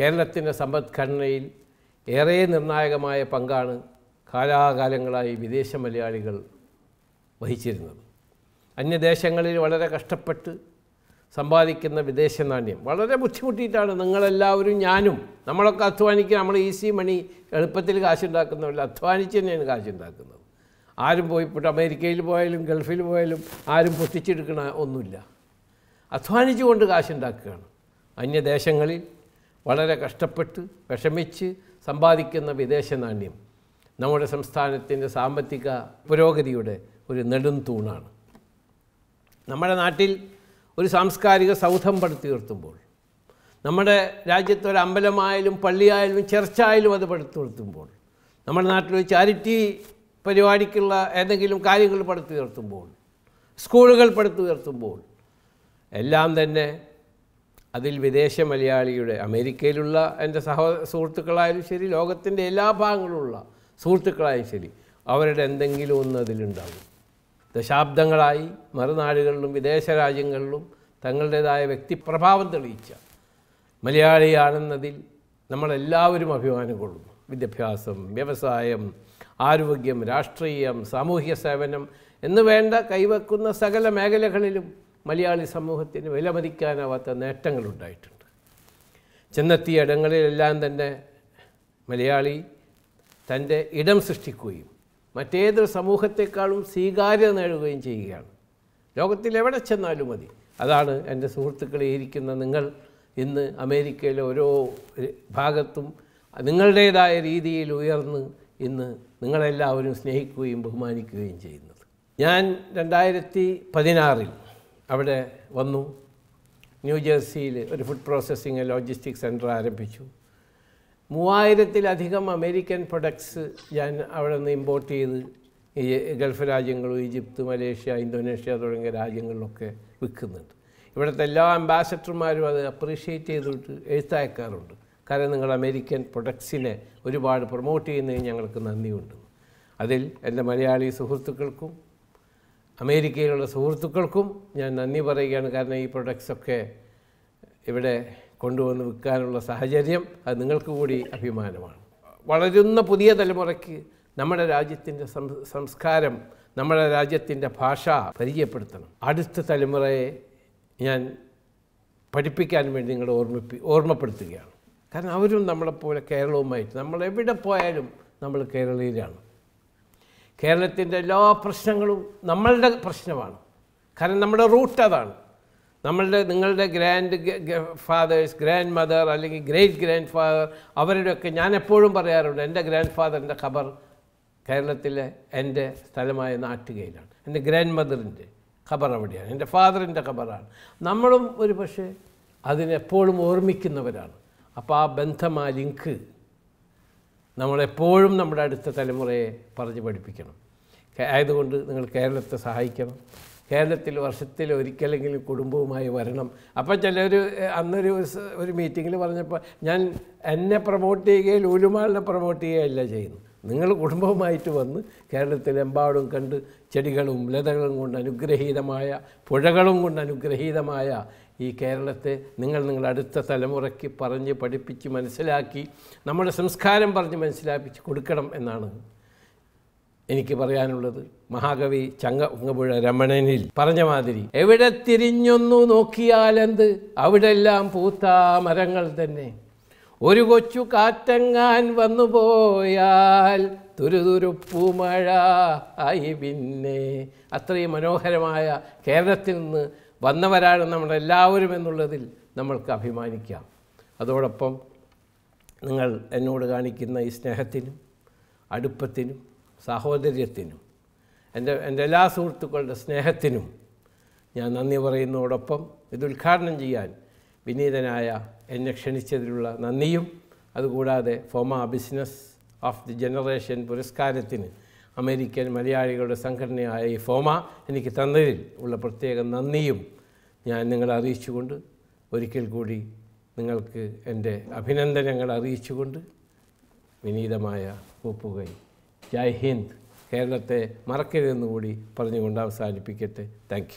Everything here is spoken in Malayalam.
കേരളത്തിന്റെ സമ്പദ്ഘടനയിൽ ഏറെ നിർണായകമായ പങ്കാണ് കാലാകാലങ്ങളായി വിദേശ മലയാളികൾ വഹിച്ചിരുന്നത്. അന്യദേശങ്ങളിൽ വളരെ കഷ്ടപ്പെട്ട് സമ്പാദിക്കുന്ന വിദേശ നാണ്യം വളരെ ബുദ്ധിമുട്ടിയിട്ടാണ് നിങ്ങളെല്ലാവരും ഞാനും നമ്മളൊക്കെ അധ്വാനിക്കുക നമ്മൾ ഈസി മണി എളുപ്പത്തിൽ കാശുണ്ടാക്കുന്നവരിൽ അധ്വാനിച്ച് തന്നെയാണ് കാശുണ്ടാക്കുന്നത്. ആരും പോയി ഇപ്പോൾ അമേരിക്കയിൽ പോയാലും ഗൾഫിൽ പോയാലും ആരും പൊട്ടിച്ചെടുക്കണ ഒന്നുമില്ല. അധ്വാനിച്ചുകൊണ്ട് കാശുണ്ടാക്കുകയാണ്. അന്യദേശങ്ങളിൽ വളരെ കഷ്ടപ്പെട്ട് വിഷമിച്ച് സമ്പാദിക്കുന്ന വിദേശ നാണ്യം നമ്മുടെ സംസ്ഥാനത്തിന്റെ സാമ്പത്തിക പുരോഗതിയുടെ ഒരു നെടും തൂണാണ് നമ്മുടെ നാട്ടിൽ ഒരു സാംസ്കാരിക സൗധം പടുത്തുയർത്തുമ്പോൾ നമ്മുടെ രാജ്യത്ത് ഒരു അമ്പലമായാലും പള്ളിയായാലും ചർച്ചായാലും അത് പടുത്തുയർത്തുമ്പോൾ നമ്മുടെ നാട്ടിൽ ചാരിറ്റി പരിപാടിക്കുള്ള ഏതെങ്കിലും കാര്യങ്ങൾ പടുത്തുയർത്തുമ്പോൾ സ്കൂളുകൾ പടുത്തുയർത്തുമ്പോൾ എല്ലാം തന്നെ അതിൽ വിദേശ മലയാളിയുടെ അമേരിക്കയിലുള്ള എന്റെ സഹോ സുഹൃത്തുക്കളായാലും ശരി ലോകത്തിന്റെ എല്ലാ ഭാഗങ്ങളിലുള്ള സുഹൃത്തുക്കളായാലും ശരി അവരുടെ എന്തെങ്കിലും ഒന്ന് അതിലുണ്ടാകും. ദശാബ്ദങ്ങളായി മറുനാടുകളിലും വിദേശ രാജ്യങ്ങളിലും തങ്ങളുടേതായ വ്യക്തിപ്രഭാവം തെളിയിച്ച മലയാളിയാണെന്നതിൽ നമ്മളെല്ലാവരും അഭിമാനം കൊള്ളുന്നു. വിദ്യാഭ്യാസം വ്യവസായം ആരോഗ്യം രാഷ്ട്രീയം സാമൂഹ്യ സേവനം എന്ന് വേണ്ട കൈവെക്കുന്ന സകല മേഖലകളിലും മലയാളി സമൂഹത്തിന് വിലമതിക്കാനാവാത്ത നേട്ടങ്ങളുണ്ടായിട്ടുണ്ട്. ചെന്നെത്തിയ ഇടങ്ങളിലെല്ലാം തന്നെ മലയാളി തന്റെ ഇടം സൃഷ്ടിക്കുകയും മറ്റേതൊരു സമൂഹത്തെക്കാളും സ്വീകാര്യത നേടുകയും ചെയ്യുകയാണ്. ലോകത്തിൽ എവിടെ ചെന്നാലും മതി. അതാണ് എന്റെ സുഹൃത്തുക്കളെ ഇരിക്കുന്ന നിങ്ങൾ ഇന്ന് അമേരിക്കയിലെ ഓരോ ഭാഗത്തും നിങ്ങളുടേതായ രീതിയിൽ ഉയർന്ന് ഇന്ന് നിങ്ങളെല്ലാവരും സ്നേഹിക്കുകയും ബഹുമാനിക്കുകയും ചെയ്യുന്നത്. ഞാൻ രണ്ടായിരത്തി പതിനാറിൽ അവിടെ വന്നു. ന്യൂജേഴ്സിയിൽ ഒരു ഫുഡ് പ്രോസസ്സിങ് ലോജിസ്റ്റിക് സെന്റർ ആരംഭിച്ചു. മൂവായിരത്തിലധികം അമേരിക്കൻ പ്രൊഡക്ട്സ് ഞാൻ അവിടെ നിന്ന് ഇമ്പോർട്ട് ചെയ്ത് ഈ ഗൾഫ് രാജ്യങ്ങളും ഈജിപ്ത് മലേഷ്യ ഇന്തോനേഷ്യ തുടങ്ങിയ രാജ്യങ്ങളിലൊക്കെ വിൽക്കുന്നുണ്ട്. ഇവിടുത്തെ എല്ലാ അംബാസഡർമാരും അത് അപ്രീഷിയേറ്റ് ചെയ്തിട്ട് എഴുത്തയക്കാറുണ്ട് കാരണം നിങ്ങൾ അമേരിക്കൻ പ്രൊഡക്ട്സിനെ ഒരുപാട് പ്രൊമോട്ട് ചെയ്യുന്നതിന് ഞങ്ങൾക്ക് നന്ദിയുണ്ട്. അതിൽ എന്റെ മലയാളി സുഹൃത്തുക്കൾക്കും അമേരിക്കയിലുള്ള സുഹൃത്തുക്കൾക്കും ഞാൻ നന്ദി പറയുകയാണ്. കാരണം ഈ പ്രൊഡക്ട്സൊക്കെ ഇവിടെ കൊണ്ടുവന്ന് വിൽക്കാനുള്ള സാഹചര്യം അത് നിങ്ങൾക്ക് കൂടി അഭിമാനമാണ്. വളരുന്ന പുതിയ തലമുറയ്ക്ക് നമ്മുടെ രാജ്യത്തിന്റെ സംസ്കാരം നമ്മുടെ രാജ്യത്തിന്റെ ഭാഷ പരിചയപ്പെടുത്തണം. അടുത്ത തലമുറയെ ഞാൻ പഠിപ്പിക്കാൻ വേണ്ടി നിങ്ങളെ ഓർമ്മിപ്പി ഓർമ്മപ്പെടുത്തുകയാണ്. കാരണം അവരും നമ്മളെപ്പോലെ കേരളവുമായിട്ട് നമ്മൾ എവിടെ പോയാലും നമ്മൾ കേരളീയരാണ്. കേരളത്തിന്റെ എല്ലാ പ്രശ്നങ്ങളും നമ്മളുടെ പ്രശ്നമാണ്. കാരണം നമ്മുടെ റൂട്ട് അതാണ്. നമ്മളുടെ നിങ്ങളുടെ ഗ്രാൻഡ് ഫാദേഴ്സ് ഗ്രാൻഡ് മദർ അല്ലെങ്കിൽ ഗ്രേറ്റ് ഗ്രാൻഡ് ഫാദർ അവരുടെയൊക്കെ ഞാൻ എപ്പോഴും പറയാറുണ്ട് എന്റെ ഗ്രാൻഡ് ഫാദറിന്റെ ഖബർ കേരളത്തിലെ എന്റെ സ്ഥലമായ നാട്ടുകയിലാണ്. എന്റെ ഗ്രാൻഡ് മദറിന്റെ ഖബർ അവിടെയാണ്. എന്റെ ഫാദറിന്റെ ഖബറാണ്. നമ്മളും ഒരു പക്ഷേ അതിനെപ്പോഴും ഓർമ്മിക്കുന്നവരാണ്. അപ്പോൾ ആ ബന്ധം ആ ലിങ്ക് നമ്മളെപ്പോഴും നമ്മുടെ അടുത്ത തലമുറയെ പറഞ്ഞു പഠിപ്പിക്കണം. ആയതുകൊണ്ട് നിങ്ങൾ കേരളത്തെ സഹായിക്കണം. കേരളത്തിൽ വർഷത്തിൽ ഒരിക്കലെങ്കിലും കുടുംബവുമായി വരണം. അപ്പോൾ ചിലർ അന്നൊരു ഒരു മീറ്റിങ്ങിൽ പറഞ്ഞപ്പോൾ ഞാൻ എന്നെ പ്രൊമോട്ട് ചെയ്യുകയും ലൂലുമാളിനെ പ്രൊമോട്ട് ചെയ്യുകയല്ല ചെയ്യുന്നു. നിങ്ങൾ കുടുംബവുമായിട്ട് വന്ന് കേരളത്തിലെമ്പാടും കണ്ട് ചെടികളും ലതകളും കൊണ്ട് അനുഗ്രഹീതമായ പുഴകളും കൊണ്ട് അനുഗ്രഹീതമായ ഈ കേരളത്തെ നിങ്ങൾ നിങ്ങളുടെ അടുത്ത തലമുറയ്ക്ക് പറഞ്ഞ് പഠിപ്പിച്ച് മനസ്സിലാക്കി നമ്മുടെ സംസ്കാരം പറഞ്ഞ് മനസ്സിലാപ്പിച്ച് കൊടുക്കണം എന്നാണ് എനിക്ക് പറയാനുള്ളത്. മഹാകവി ചങ്ങപുഴ രമണനിൽ പറഞ്ഞ മാതിരി എവിടെ തിരിഞ്ഞൊന്നു നോക്കിയാലെന്ത്? അവിടെല്ലാം പൂത്ത മരങ്ങൾ തന്നെ. ഒരു കൊച്ചു കാറ്റങ്ങാൻ വന്നു പോയാൽ തുരുതുരുപ്പുമഴ ആയി പിന്നെ. അത്രയും മനോഹരമായ കേരളത്തിൽ നിന്ന് വന്നവരാണ് നമ്മളെല്ലാവരും എന്നുള്ളതിൽ നമ്മൾക്ക് അഭിമാനിക്കാം. അതോടൊപ്പം നിങ്ങൾ എന്നോട് കാണിക്കുന്ന ഈ സ്നേഹത്തിനും അടുപ്പത്തിനും സാഹോദര്യത്തിനും എന്റെ എന്റെ എല്ലാ സുഹൃത്തുക്കളുടെ സ്നേഹത്തിനും ഞാൻ നന്ദി പറയുന്നതോടൊപ്പം ഇത് ഉദ്ഘാടനം ചെയ്യാൻ വിനീതനായ എന്നെ ക്ഷണിച്ചതിലുള്ള നന്ദിയും അതുകൂടാതെ FOMA business of the generation പുരസ്കാരത്തിന് അമേരിക്കൻ മലയാളികളുടെ സംഘടനയായ ഈ ഫോമ എനിക്ക് തന്നതിൽ ഉള്ള പ്രത്യേക നന്ദിയും ഞാൻ നിങ്ങളെ അറിയിച്ചുകൊണ്ട് ഒരിക്കൽ കൂടി നിങ്ങൾക്ക് എന്റെ അഭിനന്ദനങ്ങൾ അറിയിച്ചുകൊണ്ട് വിനീതമായ ഒപ്പുകൈ. ജയ് ഹിന്ദ്. കേരളത്തെ മറക്കരുതെന്നുകൂടി പറഞ്ഞുകൊണ്ട് അവസാനിപ്പിക്കട്ടെ. താങ്ക്